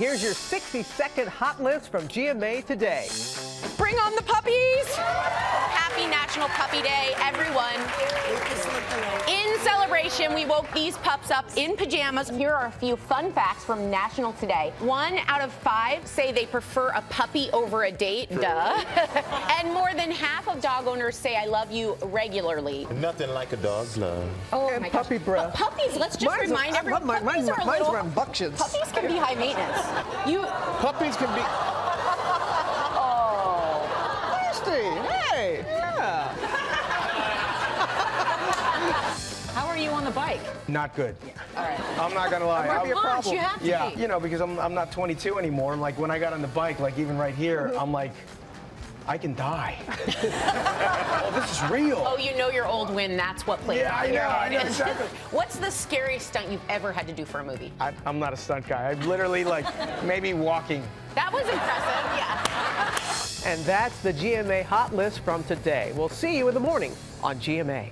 Here's your 60 second hot list from GMA today. Bring on the puppies! Happy National Puppy Day, everyone. In we woke these pups up in pajamas. Here are a few fun facts from National Today. One out of five say they prefer a puppy over a date, duh. and more than half of dog owners say I love you regularly. Nothing like a dog's love. Oh And my puppy gosh. breath. But puppies, let's just Mine's- remind I everyone. love mine. puppies Mine's- are a mine's little, rambunctious. Puppies can be high maintenance. You Puppies can be. Oh nasty. Hey. Yeah. you on the bike? Not good. All right. I'm not gonna lie. might be a I'm- problem. you have to yeah, be. you know, because I'm, I'm not 22 anymore. And like when I got on the bike, like even right here, mm-hmm. I'm like, I can die. oh, this is real. Oh, you know your old win. That's what plays Yeah, out I here. know, I know, exactly. What's the scariest stunt you've ever had to do for a movie? I, I'm not a stunt guy. I literally like maybe walking. That was impressive. Yeah. And that's the GMA hot list from today. We'll see you in the morning on GMA.